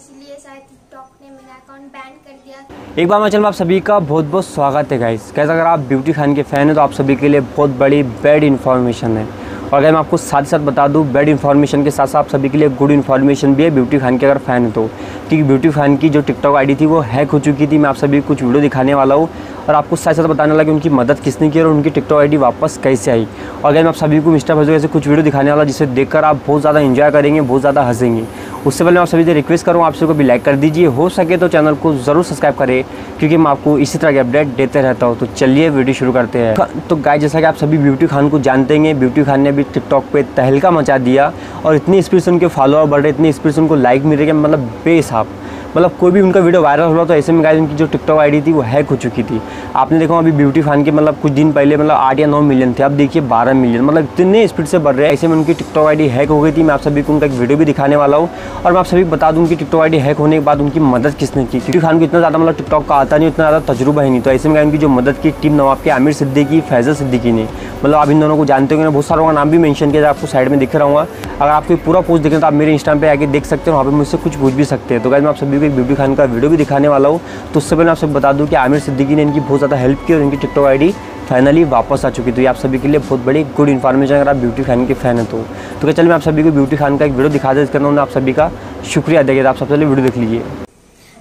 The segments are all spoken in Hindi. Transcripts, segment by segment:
शायद टिकटॉक ने मेरा अकाउंट बैन कर दिया एक बार मैं आप सभी का बहुत बहुत स्वागत है गाइस कैसे अगर आप ब्यूटी खान के फ़ैन हैं तो आप सभी के लिए बहुत बड़ी बैड इन्फॉर्मेशन है। और अगर मैं आपको साथ साथ बता दूँ बैड इन्फॉर्मेशन के साथ साथ आप सभी के लिए गुड इन्फॉर्मेशन भी है ब्यूटी खान के अगर फ़ैन है तो। क्योंकि ब्यूटी खान की जो टिकटॉक आईडी थी, वो हैक हो चुकी थी। मैं आप सभी कुछ वीडियो दिखाने वाला हूँ और आपको साथ साथ बताने वाला कि उनकी मदद किसने की और उनकी टिकटॉक आईडी वापस कैसे आई। और अगर मैं आप सभी को मिस्टर भजो ऐसे कुछ वीडियो दिखाने वाला जिसे देखकर आप बहुत ज़्यादा इन्जॉय करेंगे, बहुत ज़्यादा हंसेंगे। उससे पहले मैं आप सभी से रिक्वेस्ट करूँ, आप सभी को भी लाइक कर दीजिए। हो सके तो चैनल को ज़रूर सब्सक्राइब करें, क्योंकि मैं आपको इसी तरह के अपडेट देते रहता हूँ। तो चलिए वीडियो शुरू करते हैं। तो गाय जैसा कि आप सभी ब्यूटी खान को जानते हैं ब्यूटी खान ने भी टिकटॉक पर तहलका मचा दिया और इतनी स्पीड से उनके फॉलोअर बढ़ रहे, इतनी स्पीड से उनको लाइक मिल रही है मतलब बेसाब मतलब कोई भी उनका वीडियो वायरल हुआ तो ऐसे में गाइस उनकी जो टिकटॉक आईडी थी वो हैक हो चुकी थी। आपने देखा अभी ब्यूटी फ़ैन के मतलब कुछ दिन पहले मतलब आठ या नौ मिलियन थे, अब देखिए बारह मिलियन मतलब इतने स्पीड से बढ़ रहे हैं। ऐसे में उनकी टिकटॉक आईडी हैक हो गई थी। मैं आप सभी को उनका एक वीडियो भी दिखाने वाला हूँ और मैं आप सभी बता दूँ कि टिकटॉक आईडी हैक होने के बाद उनकी मदद किसने की? ब्यूटी खान को इतना ज़्यादा मतलब टिकटॉक का आता नहीं, उतना ज़्यादा तजुर्बा है नहीं। तो ऐसे में उनकी जो मदद की टीम नवाब के, आमिर सिद्दीकी फैजल सिद्दीकी ने मतलब आप इन दोनों को जानते होंगे बहुत सारों का नाम भी मेंशन किया आपको साइड में दिख रहा हूँ अगर आपको पूरा पोस्ट देखें तो आप मेरे इंस्टाग्राम पे आके देख सकते हो वहाँ पे मुझसे कुछ पूछ भी सकते हैं। तो गाइस मैं आप सभी को एक ब्यूटी खान का वीडियो भी दिखाने वाला हूँ। तो उससे पहले आप सब बता दूँ कि आमिर सिद्दीकी ने इनकी बहुत ज़्यादा हेल्प की और इनकी टिकटॉक आईडी फाइनली वापस आ चुकी तो ये आप सभी के लिए बहुत बड़ी गुड इन्फॉर्मेशन अगर आप ब्यूटी खान के फ़ैन हैं तो। तो क्या चलिए मैं आप सभी को ब्यूटी खान का एक वीडियो दिखा दे अंदर आप सभी का शुक्रिया अदा किया। आप सबसे पहले वीडियो देख लीजिए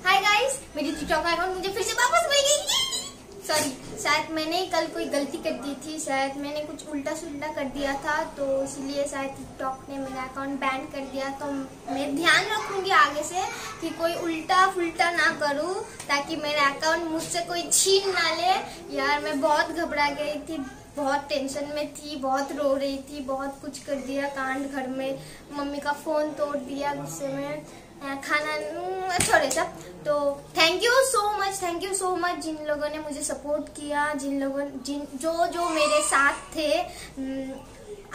हाय गाइस मेरी टिकटॉक अकाउंट मुझे फिर से वापस मिल गई सॉरी शायद मैंने कल कोई गलती कर दी थी, शायद मैंने कुछ उल्टा सुल्टा कर दिया था तो इसलिए शायद टिकटॉक ने मेरा अकाउंट बैन कर दिया। तो मैं ध्यान रखूँगी आगे से कि कोई उल्टा फुल्टा ना करूँ, ताकि मेरा अकाउंट मुझसे कोई छीन ना ले। यार, मैं बहुत घबरा गई थी। बहुत टेंशन में थी, बहुत रो रही थी, बहुत कुछ कर दिया कांड घर में। मम्मी का फ़ोन तोड़ दिया गुस्से में। खाना छोड़े सब तो thank you so much thank you so much जिन लोगों ने मुझे सपोर्ट किया, जिन लोगों, जिन, जो जो मेरे साथ थे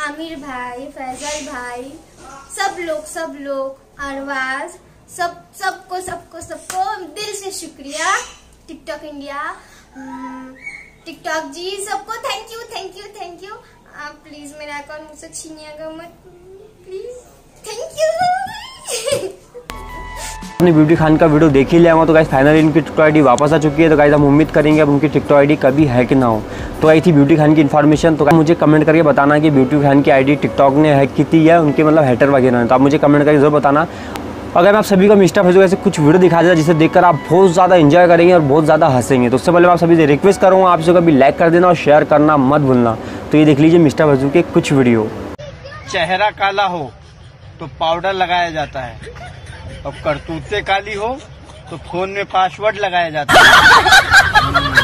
आमिर भाई, फैजल भाई, सब लोग सब लोग, अरवाज, सब, सबको सबको सबको दिल से शुक्रिया, टिकटॉक इंडिया। टिकटॉक जी, सबको thank you thank you thank you आप प्लीज़ मेरा अकाउंट मुझसे छीनिएगा मत प्लीज़ थैंक यू अपनी ब्यूटी खान का वीडियो देख ही लिया हुआ तो गाइस फाइनली इनकी टिकटॉक आईडी वापस आ चुकी है तो गाइस हम उम्मीद करेंगे अब उनकी टिकटॉक आईडी कभी है कि ना हो। तो आई थी ब्यूटी खान की इन्फॉर्मेशन तो मुझे कमेंट करके बताना कि ब्यूटी खान की आईडी टिकटॉक ने हैक की थी या उनके मतलब हैटर वगैरह हैं। तो आप मुझे कमेंट करके ज़रूर बताना। अगर मैं आप सभी को मिस्टर फेसबुक ऐसे कुछ वीडियो दिखा देता जिसे देखकर आप बहुत ज़्यादा इन्जॉय करेंगे और बहुत ज़्यादा हंसेंगे तो उससे पहले मैं आप सभी से रिक्वेस्ट करूँगा आप कभी लाइक कर देना और शेयर करना मत भूलना। तो ये देख लीजिए मिस्टर फेसबुक के कुछ वीडियो। चेहरा काला हो तो पाउडर लगाया जाता है। और करतूते काली हो तो फ़ोन में पासवर्ड लगाया जाता है।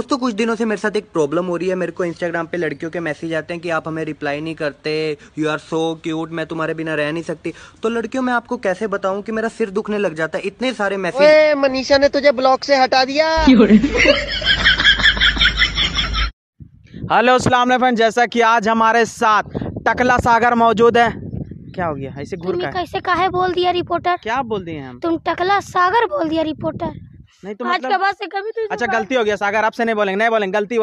दोस्तों कुछ दिनों से मेरे साथ एक प्रॉब्लम हो रही है। मेरे को इंस्टाग्राम पे लड़कियों के मैसेज आते हैं कि आप हमें रिप्लाई नहीं करते। यू आर सो क्यूट मैं तुम्हारे बिना रह नहीं सकती। तो लड़कियों मैं आपको कैसे बताऊँ कि मेरा सिर दुखने लग जाता है? इतने सारे मैसेज मनीषा ने तुझे ब्लॉक से हटा दिया। हेलो सलाम जैसा कि आज हमारे साथ टकला सागर मौजूद है। क्या हो गया? ऐसे घूर कैसे काहे बोल दिया रिपोर्टर क्या बोल दिए हम? तुम टकला सागर बोल दिया रिपोर्टर नहीं तो आज मतलब के बाद से कभी तो अच्छा गलती हो गया सागर आपसे नहीं बोलेंगे नहीं बोलेंगे गलती